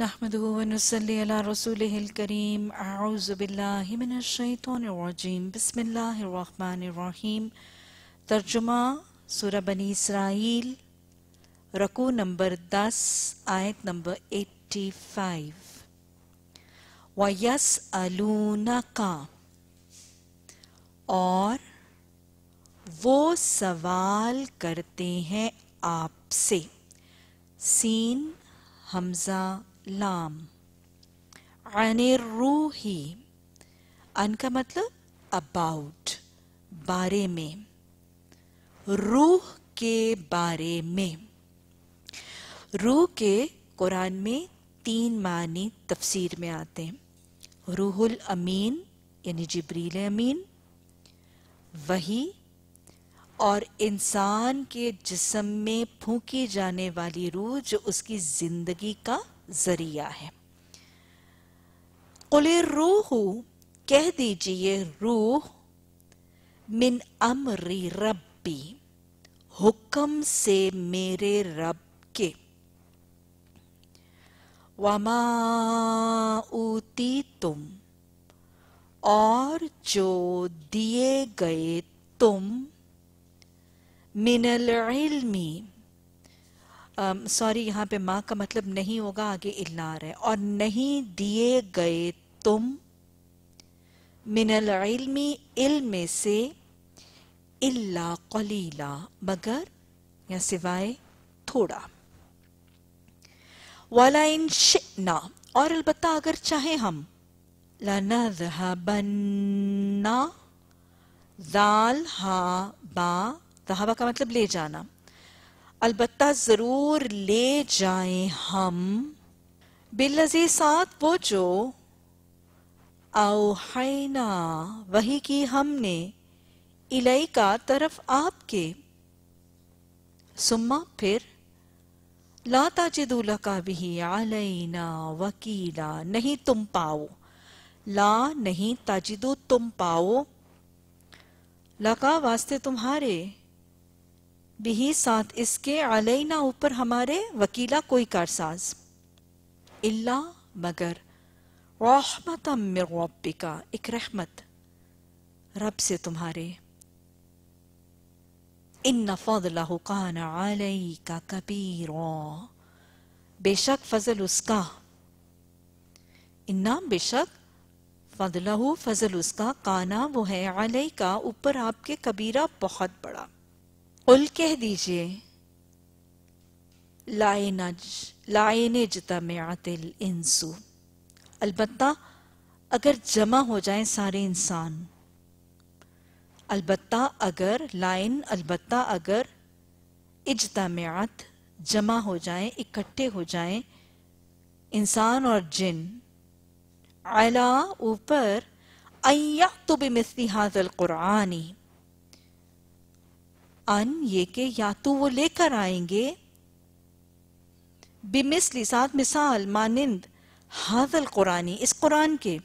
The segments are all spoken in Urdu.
نحمده ونصلي على رسوله الكريم. أعوذ بالله من الشيطان الرجيم. بسم الله الرحمن الرحيم. ترجمہ سورہ بنی اسرائیل رکو نمبر دس، آیت نمبر ایٹی فائیو. وَيَسْأَلُونَكَ اور وہ سوال کرتے ہیں آپ سے۔ سین، حمزہ لام. عن الروحی ان کا مطلب اباؤٹ بارے میں. روح کے بارے میں. روح کے قرآن میں تین معنی تفسیر میں آتے ہیں. روح الامین یعنی جبریل امین. وہی اور انسان کے جسم میں پھونکی جانے والی روح جو اس کی زندگی کا ذریعہ ہے۔ قل روح کہہ دیجیے روح، من امری ربی حکم سے میرے رب کے۔ وما اوتی تم اور جو دیے گئے تم، من العلمی سوری، یہاں پہ ماں کا مطلب نہیں ہوگا، آگے اللہ رہے اور نہیں دیے گئے تم من العلمی علم سے اللہ قلیلا، مگر یا سوائے تھوڑا۔ والا ان شئنا، اور البتہ اگر چاہیں ہم لَنَذْهَبَنَّا ذال ہا با ذہبہ کا مطلب لے جانا۔ البتہ ضرور لے جائیں ہم۔ بلزی ساتھ وہ جو اوحینا، وہی کی ہم نے الہی کا طرف آپ کے۔ سما پھر، لا تاجدو لکا بھی علینا وکیلا، نہیں تم پاؤ۔ لا نہیں تاجدو تم پاؤ۔ لکا واسطے تمہارے بھی ساتھ اس کے علینا اوپر ہمارے وکیلا کوئی کارساز۔ اللہ مگر رحمت من ربکا ایک رحمت رب سے تمہارے۔ ان فضلہ کان علیکا کبیرا۔ بے شک فضل اس کا۔ انا بے شک فضلہ، فضل اس کا، کانا وہ ہے علیکا، اوپر آپ کے کبیرہ بہت بڑا۔ قل کہہ دیجیے لائن اجتمعت الانسو البتہ اگر جمع ہو جائیں سارے انسان، البتہ اگر لائن البتہ اگر اجتماعت جمع ہو جائیں، اکٹھے ہو جائیں، انسان اور جن علا اوپر ایعتو بمثلی حاضر القرآنی ان یہ کہ یا تو وہ لے کر آئیں گے۔ بمثلی ساتھ مثال مانند حاضر القرآنی اس قرآن کے۔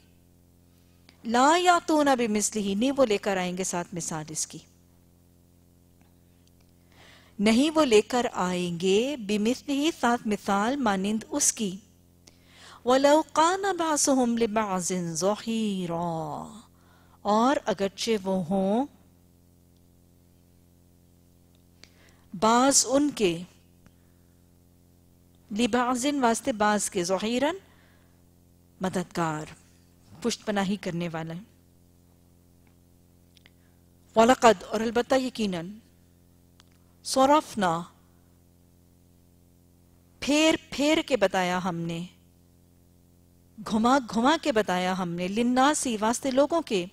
لا یا تو نہ بمثلی ہی نہیں وہ لے کر آئیں گے ساتھ مثال اس کی۔ نہیں وہ لے کر آئیں گے بمثلی ہی ساتھ مثال مانند اس کی۔ وَلَوْ قَانَ بَعْسُهُمْ لِبَعْزٍ زَحِيرًا اور اگرچہ وہ ہوں بعض ان کے لبعضن واسطے بعض کے ظہیرن مددگار، پشت پناہی کرنے والا وَلَقَدْ، اور البتہ یقیناً صرفنا، پھیر پھیر کے بتایا ہم نے، گھما گھما کے بتایا ہم نے لناسی واسطے لوگوں کے۔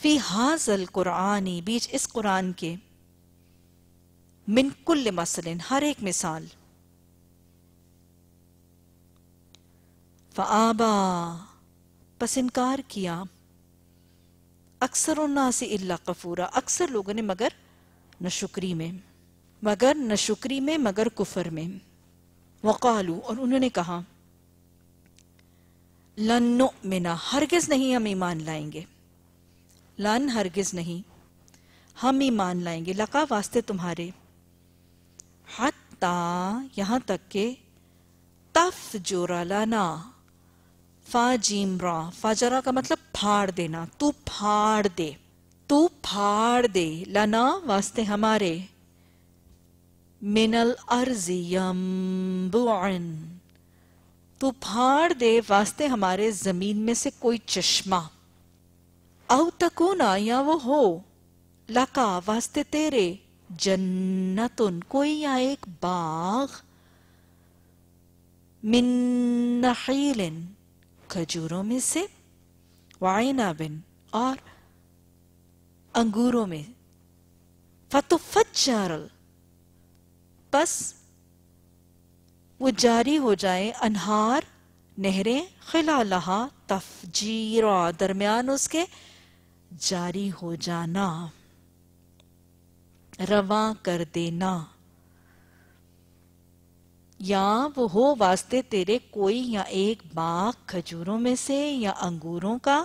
فی حاضل قرآنی بیچ اس قرآن کے من کل مسلن ہر ایک مثال۔ فآبا، پس انکار کیا۔ اکثر الناس اللہ قفورا اکثر لوگوں نے مگر نشکری میں، مگر نشکری میں، مگر کفر میں۔ وقالو، اور انہوں نے کہا، لن نؤمنا ہرگز نہیں ہم ایمان لائیں گے۔ لن ہرگز نہیں۔ ہم ایمان لائیں گے، لقا واسطے تمہارے۔ حتی یہاں تک کہ تف جورا لنا فا جیم را فاجرا کا مطلب پھاڑ دینا۔ تو پھاڑ دے، تو پھاڑ دے۔ لنا واسطے ہمارے۔ من الارض ینبعن تو پھاڑ دے واسطے ہمارے زمین میں سے کوئی چشمہ۔ او تکونا یا وہ ہو لکا واسطے تیرے جنتن کوئی یا ایک باغ من نحیل کھجوروں میں سے وعینابن اور انگوروں میں فتفجر پس وہ جاری ہو جائے انہار نہریں خلالہا تفجیرا درمیان اس کے جاری ہو جانا۔ رواں کر دینا۔ یا وہ ہو واسطے تیرے کوئی یا ایک باغ کھجوروں میں سے یا انگوروں کا،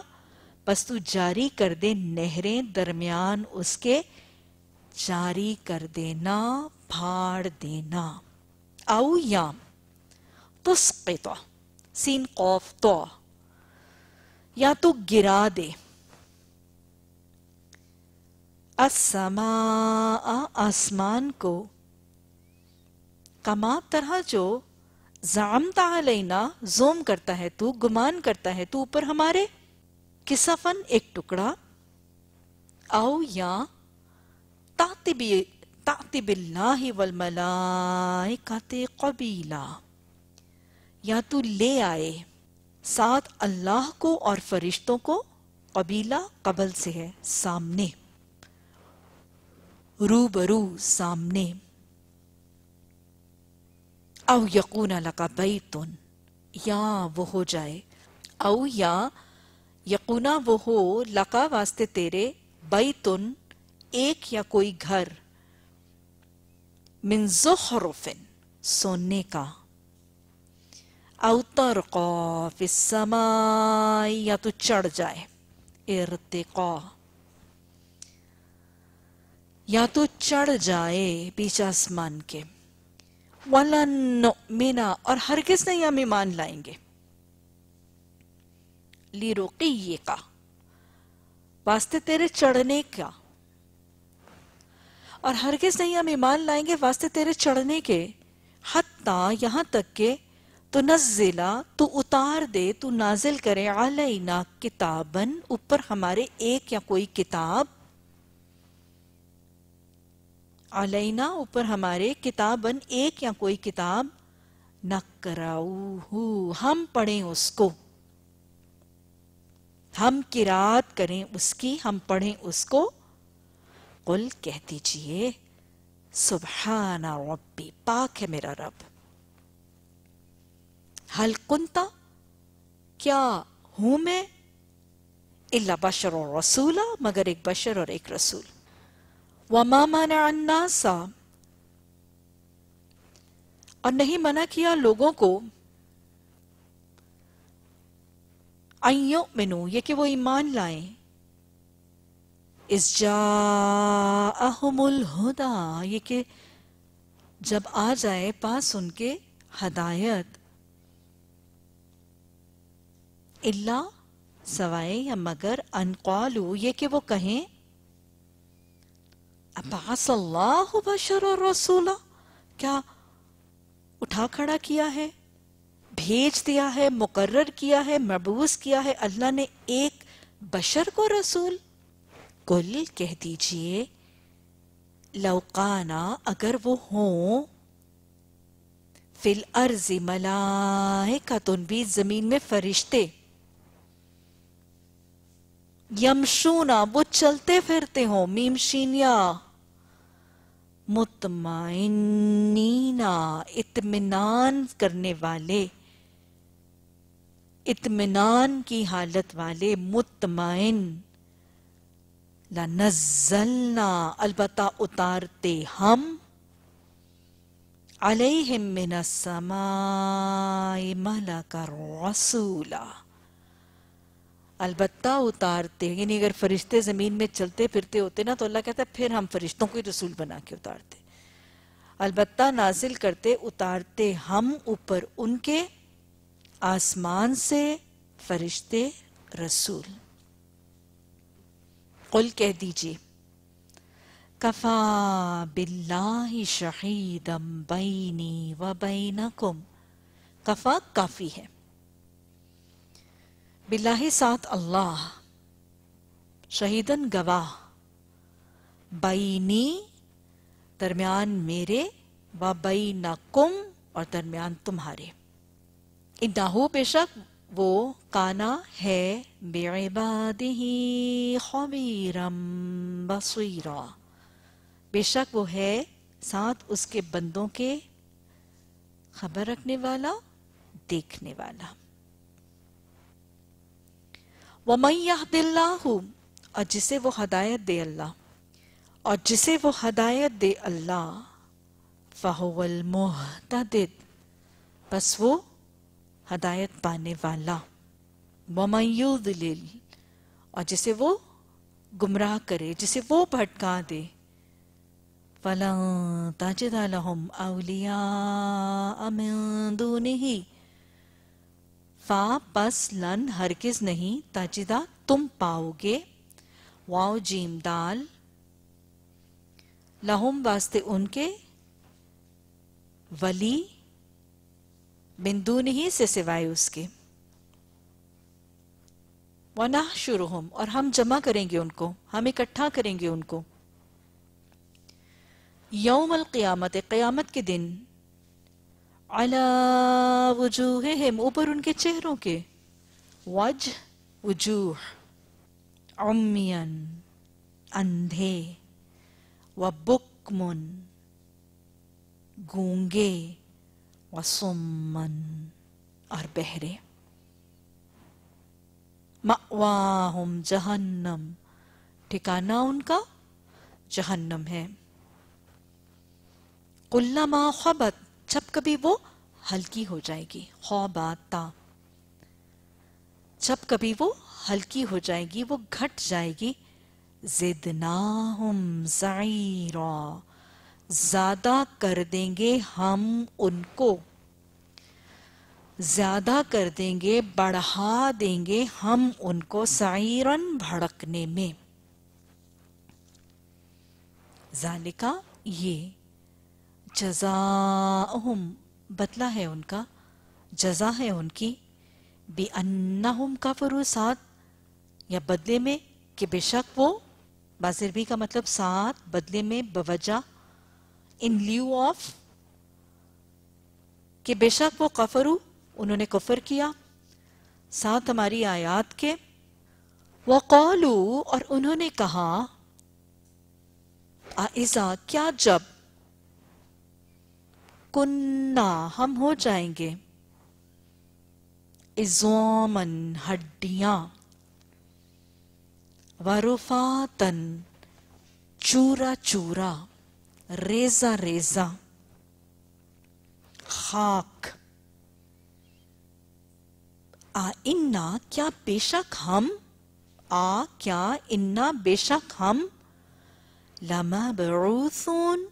بس تو جاری کر دے نہریں درمیان اس کے۔ جاری کر دینا، پھاڑ دینا۔ او یا تسقط۔ سین قوف تو یا تو گرا دے۔ السماء، آسمان کو۔ کما طرح جو زعمتا علینا زوم کرتا ہے، تو گمان کرتا ہے، تو اوپر ہمارے کسفن ایک ٹکڑا۔ او یا تاتی باللہ والملائکت قبیلہ یا تو لے آئے، ساتھ اللہ کو اور فرشتوں کو، قبیلہ قبل سے ہے، سامنے۔ رو برو سامنے۔ او یقون لکا بیتن یا وہ ہو جائے۔ او یا یقونا وہ ہو، لکا واسطے تیرے بیتن ایک یا کوئی گھر۔ من زخرفن سونے کا۔ او ترقا فی السماء، یا تو چڑھ جائے۔ ارتقا۔ یا تو چڑھ جائے بیچ آسمان کے۔ وَلَن اور ہرگز نہیں ہم ایمان لائیں گے۔ لیرقیے کا واسطے تیرے چڑھنے کا۔ اور ہرگز نہیں ہم ایمان لائیں گے واسطے تیرے چڑھنے کے۔ حتیٰ یہاں تک کہ تو نزلہ، تو اتار دے، تو نازل کرے علینا کتابن اوپر ہمارے ایک یا کوئی کتاب۔ علینا اوپر ہمارے کتابن ایک یا کوئی کتاب نکراؤ ہم پڑھیں اس کو۔ ہم کرات کریں اس کی، ہم پڑھیں اس کو۔ قل کہہ دیجیے، سبحان ربی، پاک ہے میرا رب۔ حل کنتا کیا ہوں میں؟ اللہ بشر اور رسولہ مگر ایک بشر اور ایک رسول۔ وما منع الناس? اور نہیں منع کیا لوگوں کو ایو منو یہ کہ وہ ایمان لائیں۔ اس جاءہم الہدا یہ کہ جب آ جائے پاس ان کے ہدایت۔ اللہ سوائے یا مگر انقالو یہ کہ وہ کہیں اباس اللہ بشر اور رسولہ کیا اٹھا کھڑا کیا ہے؟ بھیج دیا ہے، مقرر کیا ہے مبوس کیا ہے، اللہ نے ایک بشر کو رسول؟ کل کہہ دیجیے لوقانا اگر وہ ہوں، فی الارض ملائکتن، بھی زمین میں فرشتے۔ یمشونا، وہ چلتے پھرتے ہوں، میم شینیا۔ مطمئنینا اطمینان کرنے والے، اطمینان کی حالت والے مطمئن۔ لنزلنا البتہ اتارتے ہم۔ علیہم من السماء ملک الرسولہ البتہ اتارتے یعنی اگر فرشتے زمین میں چلتے پھرتے ہوتے نا تو اللہ کہتا ہے پھر ہم فرشتوں کو رسول بنا کے اتارتے۔ البتہ نازل کرتے، اتارتے ہم اوپر ان کے آسمان سے فرشتے رسول۔ قل کہہ دیجیے، کفا باللہ شہیدم بینی و بینکم۔ کفا کافی ہے۔ باللہ ساتھ اللہ شہیدن گواہ، بینی، درمیان میرے، و بینکم، اور درمیان تمہارے۔ انہو بے شک وہ کانا ہے بعبادہی خبیرم بصیرہ بے شک وہ ہے ساتھ اس کے بندوں کے خبر رکھنے والا، دیکھنے والا۔ وَمَن يَحْدِ اللَّهُ، اور جسے وہ ہدایت دے اللہ، اور جسے وہ ہدایت دے اللہ، فَهُوَ الْمُحْتَدِدْ بس وہ ہدایت پانے والا، وَمَن يُضْلِلْ، اور جسے وہ گمراہ کرے، جسے وہ بھٹکا دے، فَلَن تَجِدَ لَهُمْ أَوْلِيَاءَ مِن دُونِهِ فا پس لن ہرگز نہیں تاجدہ تم پاؤ گے۔ واؤ جیم دال۔ لہم واسطے ان کے۔ ولی۔ بندو نہیں سے سوائے اس کے۔ وَنَحْ شُرُهُمْ اور ہم جمع کریں گے ان کو۔ ہم اکٹھا کریں گے ان کو۔ یوم القیامت، قیامت کے دن۔ علا وجوہہم اوپر ان کے چہروں کے۔ وجہ وجوہ عمین اندھے۔ وبکمن گونگے۔ وسمن اور بہرے۔ مأواہم جہنم۔ ٹھکانہ ان کا جہنم ہے۔ قلما خبت جب کبھی وہ ہلکی ہو جائے گی۔ خوباتا جب کبھی وہ ہلکی ہو جائے گی، وہ گھٹ جائے گی۔ زدناہم زعیرا۔ زیادہ کر دیں گے ہم ان کو۔ زیادہ کر دیں گے، بڑھا دیں گے ہم ان کو سعیرن بھڑکنے میں۔ ذالکہ یہ جزاہم بدلہ ہے ان کا، جزا ہے ان کی بی انہم کفرو ساتھ یا بدلے میں کہ بے شک وہ بازربی کا مطلب ساتھ بدلے میں بوجہ ان لیو آف کہ بے شک وہ کفرو انہوں نے کفر کیا۔ ساتھ ہماری آیات کے وہ وقالو اور انہوں نے کہا آئزا کیا جب کننا ہم ہو جائیں گے۔ ازومن ہڈیاں ورفاتن چورا چورا ریزا ریزا خاک۔ آ انا، کیا بے شک ہم؟ آ، کیا انا بے شک ہم؟ لما بعوثون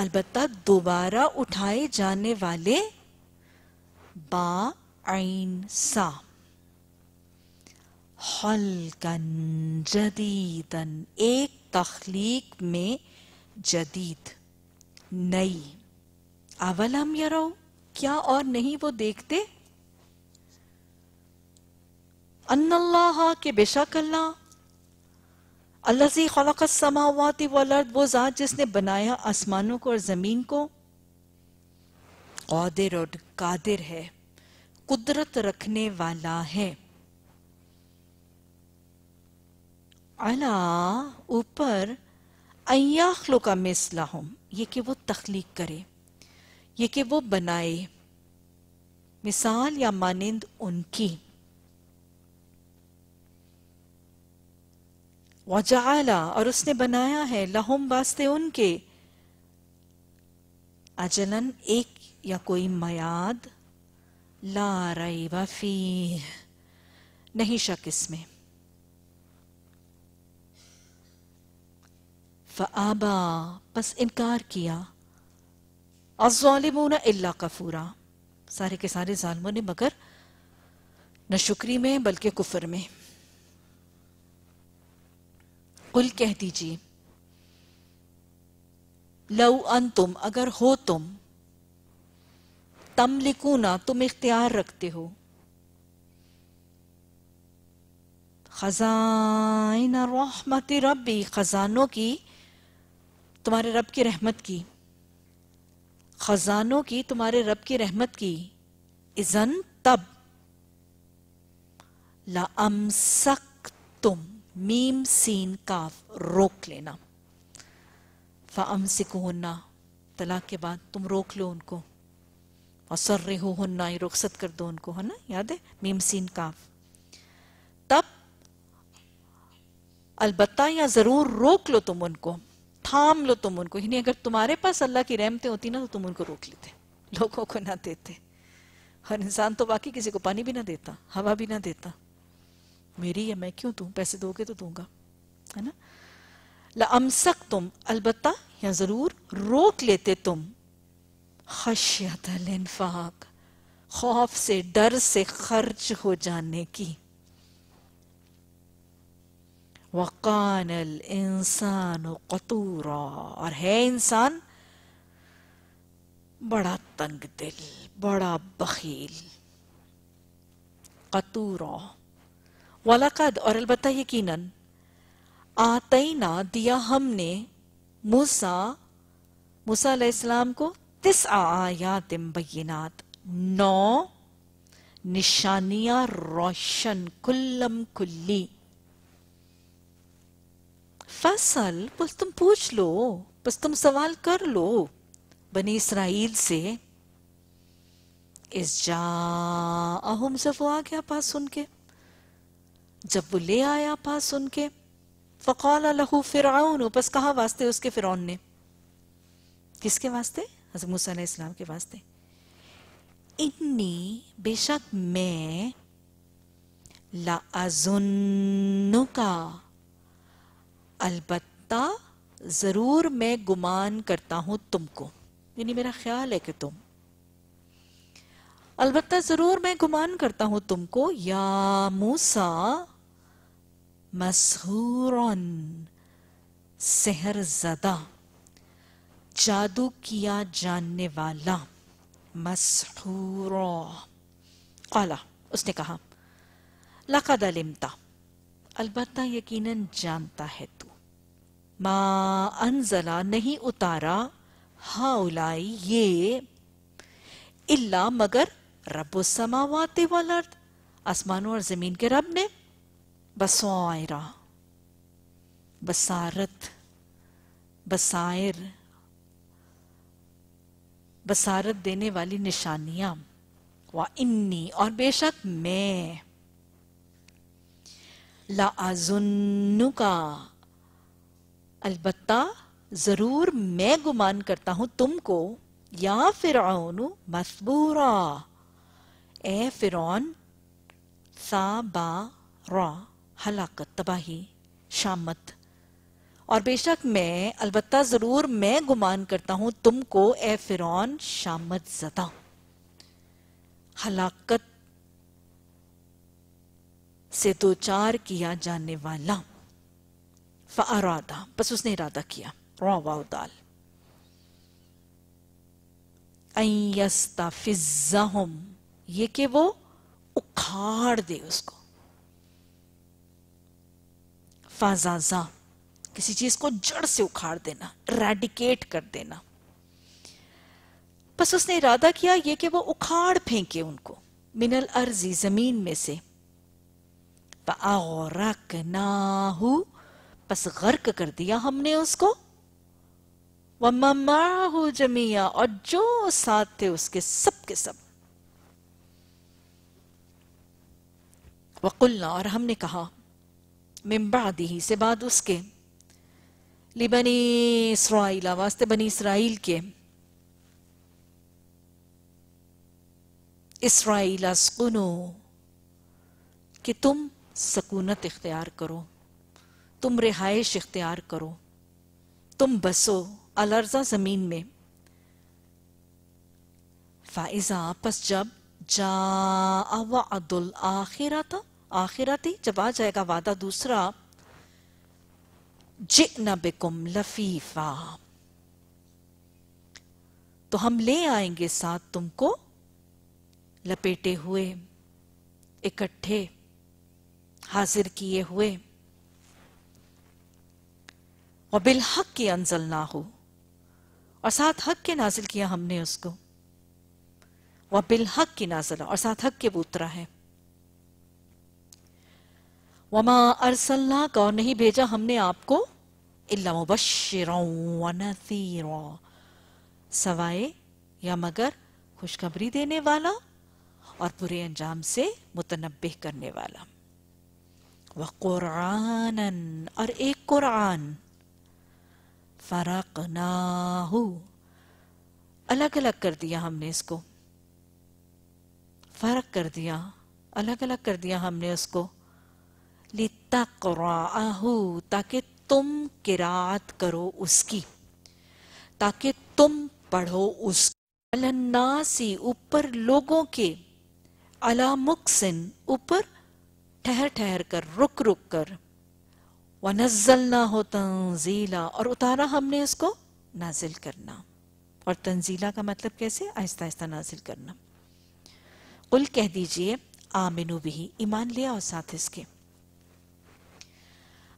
البتہ دوبارہ اٹھائے جانے والے با عین سا۔ خلقن جدیدن ایک تخلیق میں جدید۔ نئی۔ اولم یرو، کیا اور نہیں وہ دیکھتے؟ ان اللہ کے بے شک اللہ اللہ زی خلق السماوات والارض، وہ ذات جس نے بنایا آسمانوں کو اور زمین کو۔ قادر اور قادر ہے، قدرت رکھنے والا ہے۔ اللہ اوپر ایاخلو کا مثلہم، یہ کہ وہ تخلیق کرے، یہ کہ وہ بنائے۔ مثال یا مانند ان کی۔ وجعلا، اور اس نے بنایا ہے لہم، واسطے ان کے۔ اجلن ایک یا کوئی میاد، لا ریب فیہ، نہیں شک اس میں۔ فآبا پس انکار کیا۔ الظالمون الا کفورا۔ سارے کے سارے ظالموں نے مگر نہ شکری میں، بلکہ کفر میں۔ قل کہہ دیجیے، لو انتم، اگر ہو تم تم لکونا تم اختیار رکھتے ہو۔ خزائن رحمت ربی، خزانوں کی، تمہارے رب کی رحمت کی۔ خزانوں کی، تمہارے رب کی رحمت کی۔ ازن تب لَأَمْسَكْتُمْ میم سین کاف روک لینا۔ فَأَمْسِكُهُنَّ طلاق کے بعد تم روک لو ان کو۔ وَصَرِّهُهُنَّ رخصت کر دو ان کو، ہے نا؟ یاد ہے؟ میم سین کاف تب البتہ یا ضرور روک لو تم ان کو۔ تھام لو تم ان کو۔ یعنی اگر تمہارے پاس اللہ کی رحمتیں ہوتی نا، تو تم ان کو روک لیتے۔ لوگوں کو نہ دیتے۔ ہر انسان تو باقی کسی کو پانی بھی نہ دیتا، ہوا بھی نہ دیتا۔ میری ہے، میں کیوں دوں؟ پیسے دو گے تو دوں گا، ہے نا؟ تم البتہ یا ضرور روک لیتے تم۔ خشیت الانفاق، خوف سے، ڈر سے خرچ ہو جانے کی۔ وقان الانسان قطورا اور ہے انسان بڑا تنگ دل، بڑا بخیل۔ قطورا وَلَقَدْ، اور البتہ یقیناً، آتینا دیا ہم نے موسیٰ موسیٰ علیہ السلام کو تس آیات بینات، نو نشانیاں روشن، کلم کلی۔ فصل، بس تم پوچھ لو، بس تم سوال کر لو، بنی اسرائیل سے۔ اس جا اہم جب وہ آ گیا پاس سن کے۔ جب وہ لے آیا پاس سن کے، فقال لہو فرعون، پس کہا واسطے؟ اس کے فرعون نے۔ کس کے واسطے؟ حضرت موسیٰ علیہ السلام کے واسطے۔ انی، بے شک میں لَأَزُنُّكَ البتہ ضرور میں گمان کرتا ہوں تم کو۔ یعنی میرا خیال ہے کہ تم۔ البتہ ضرور میں گمان کرتا ہوں تم کو، یا موسیٰ مسحورن سحر زدہ، جادو کیا جاننے والا، مسحورا۔ قالا، اس نے کہا، لقد علمتا البتہ یقیناً جانتا ہے تو۔ ما انزلہ نہیں اتارا ہاؤلائی یہ اللہ مگر رب السماوات والارد آسمانوں اور زمین کے رب نے۔ بسوائرہ بسارت بسائر بسارت دینے والی نشانیاں۔ وَإِنِّي اور بے شک میں۔ لَأَزُنُّكَ البتہ ضرور میں گمان کرتا ہوں تم کو، یا فرعون مسبورا اے فرعون سا را ہلاکت تباہی، شامت۔ اور بے شک میں، البتہ ضرور میں گمان کرتا ہوں، تم کو اے فرعون شامت زدہ۔ ہلاکت سے دو چار کیا جانے والا۔ فَأَرَادَ، بس اس نے ارادہ کیا۔ رواو دال اَن يَسْتَفِزَّهُمْ، یہ کہ وہ اکھاڑ دے اس کو۔ فازازا کسی چیز کو جڑ سے اکھاڑ دینا ریڈیکیٹ کر دینا۔ بس اس نے ارادہ کیا یہ کہ وہ اکھاڑ پھینکے ان کو، من الارضی زمین میں سے۔ فَأَغْرَقْنَاهُ پس غرق کر دیا ہم نے اس کو۔ وَمَمَّعَهُ جَمِيعًا، اور جو ساتھ تھے اس کے سب کے سب۔ وَقُلْنَا، اور ہم نے کہا من بعدہی سے بعد اس کے۔ لبنی اسرائیل واسطے بنی اسرائیل کے۔ اسرائیل اسقنو کہ تم سکونت اختیار کرو، تم رہائش اختیار کرو، تم بسو الرزہ زمین میں۔ فائزہ پس جب جا وعد الاخرت آخرتی جب آ جائے گا وعدہ دوسرا جئنا بکم لفیفا۔ تو ہم لے آئیں گے ساتھ تم کو لپیٹے ہوئے، اکٹھے، حاضر کیے ہوئے۔ اور بالحق کی انزل نہ ہو اور ساتھ حق کے نازل کیا ہم نے اس کو۔ وہ بالحق کی نازل، اور ساتھ حق کے بوترا ہے۔ وما ارسلنا کا اور نہیں بھیجا ہم نے آپ کو الا مبشرا ونذیرا، سوائے یا مگر خوشخبری دینے والا اور برے انجام سے متنبہ کرنے والا۔ وَقُرْعَانًا اور ایک قرآن۔ فرقناہو۔ الگ الگ کر دیا ہم نے اس کو۔ فرق کر دیا، الگ الگ کر دیا ہم نے اس کو۔ لِتَقْرَعَهُ تاکہ تم قرآت کرو اس کی، تاکہ تم پڑھو اس الناسی اوپر لوگوں کے علا مقسن اوپر ٹھہر ٹھہر کر، رک رک کر۔ وَنَزَّلْنَا ہو تنزیلا اور اتارا ہم نے اس کو نازل کرنا۔ اور تنزیلہ کا مطلب کیسے؟ آہستہ آہستہ نازل کرنا۔ قل کہہ دیجیے، آمنو بھی ایمان لیا اور ساتھ اس کے۔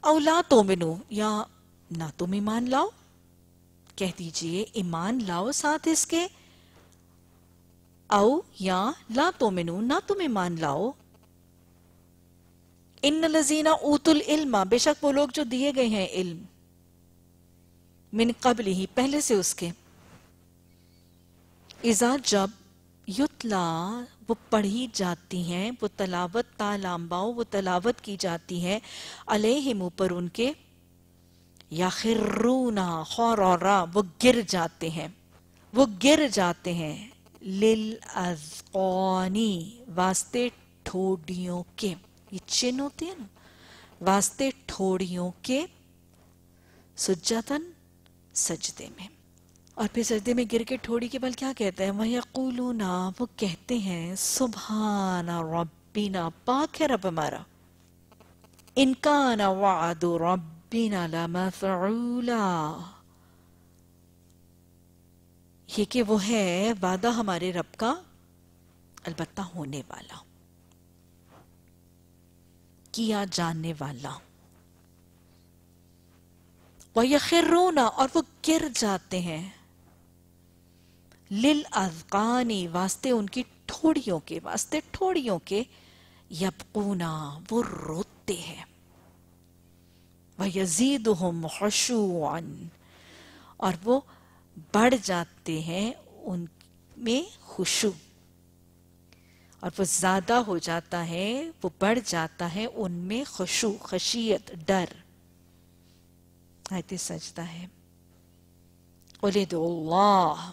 اولا تو منو یا نہ تم ایمان لاؤ۔ کہہ دیجیے، ایمان لاؤ ساتھ اس کے۔ او یا لا تو منو، نہ تم ایمان لاؤ۔ ان لذینہ اوت العلم، بے شک وہ لوگ جو دیے گئے ہیں علم۔ من قبل ہی، پہلے سے اس کے۔ ازا جب یتلا، وہ پڑھی جاتی ہیں، وہ تلاوت تالامباؤ وہ تلاوت کی جاتی ہے علیہم اوپر ان کے یا خرونا خور اور را وہ گر جاتے ہیں، وہ گر جاتے ہیں للعذقانی واسطے ٹھوڑیوں کے، یہ چن ہوتی ہے نا، واسطے ٹھوڑیوں کے سجتن سجدے میں۔ اور پھر سجدے میں گر کے ٹھوڑی کے بل کیا کہتے ہیں؟ وَيَقُولُونَ، وہ کہتے ہیں، سبحان ربینا پاک ہے رب ہمارا۔ انکان وعد ربینا لمفعولا۔ یہ کہ وہ ہے وعدہ ہمارے رب کا، البتہ ہونے والا۔ کیا جاننے والا۔ وَيَخِرُّونَ، اور وہ گر جاتے ہیں۔ لِلْأَذْقَانِ واسطے ان کی ٹھوڑیوں کے، واسطے ٹھوڑیوں کے یبقونا، وہ روتے ہیں۔ وَيَزِيدُهُمْ خُشُوعًا، اور وہ بڑھ جاتے ہیں ان میں خوشو اور وہ زیادہ ہو جاتا ہے، وہ بڑھ جاتا ہے ان میں خشو خشیت، ڈر۔ آیت سجدہ ہے۔ قُلِدُ اللہ۔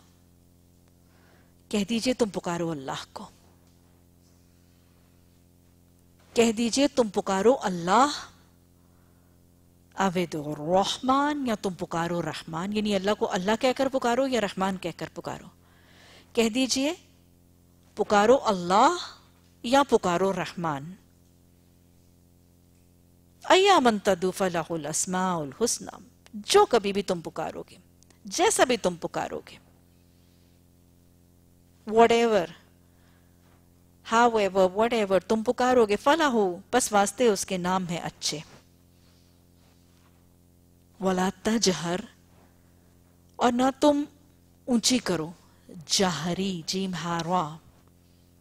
کہہ دیجیے تم پکارو اللہ کو۔ کہہ دیجیے تم پکارو اللہ۔ اوید الرحمن، یا تم پکارو رحمان یعنی اللہ کو اللہ کہہ کر پکارو یا رحمان کہہ کر پکارو۔ کہہ دیجیے پکارو اللہ یا پکارو رحمان۔ ایامن تدو فلح الاسماء الحسنہ، جو کبھی بھی تم پکارو گے جیسا بھی تم پکارو گے whatever. However whatever تم پکارو گے فلا ہو بس واسطے اس کے نام ہیں اچھے وَلَا تَجْهَرْ اور نہ تم اونچی کرو جہری جیم ہاروا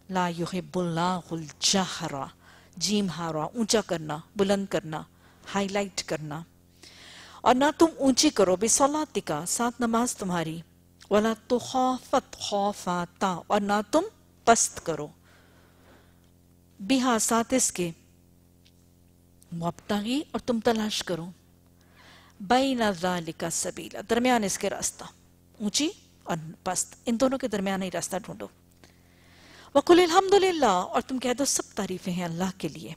لا يحب اللہ الجہرا جیم ہاروا اونچا کرنا بلند کرنا ہائی لائٹ کرنا اور نہ تم اونچی کرو بے صلاتکا ساتھ نماز تمہاری وَلَا تُخَافَتْ خَوْفَاتَا اور نہ تم پست کرو۔ بہا ساتھ اس کے مبتغی اور تم تلاش کرو۔ بین ذالک سبیلا درمیان اس کے راستہ۔ اونچی اور پست۔ ان دونوں کے درمیان ہی راستہ ڈھونڈو۔ وَقُلِ الْحَمْدُلِلَّهِ اور تم کہہ دو سب تعریفیں ہیں اللہ کے لیے۔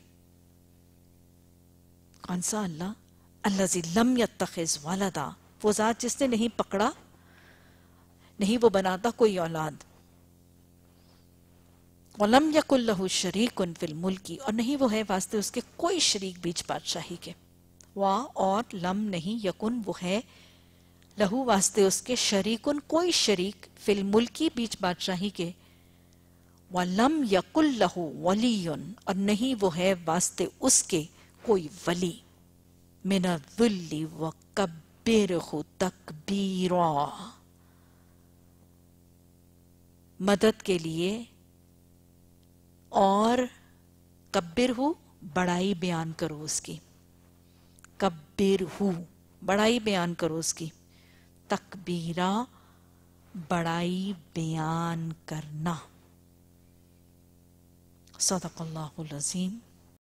کون سا اللہ اللہ لم یتخذ والدہ وہ ذات جس نے نہیں پکڑا نہیں وہ بناتا کوئی اولاد۔ ولم یک اللہ شریک ان فل ملکی اور نہیں وہ ہے واسطے اس کے کوئی شریک بیچ بادشاہی کے۔ وا اور لم نہیں، یکن وہ ہے لہو واسطے اس کے شریکن کوئی شریک فل ملکی بیچ بادشاہی کے۔ وَلَمْ يَقُلْ لَهُ وَلِيٌ اور نہیں وہ ہے واسطے اس کے کوئی ولی۔ من الظل وَقَبِّرْهُ تَكْبِيرًا مدد کے لیے اور کبر ہو، بڑائی بیان کرو اس کی۔ کبر ہو، بڑائی بیان کرو اس کی۔ تکبیرہ، بڑائی بیان کرنا۔ صدق اللہ العظیم۔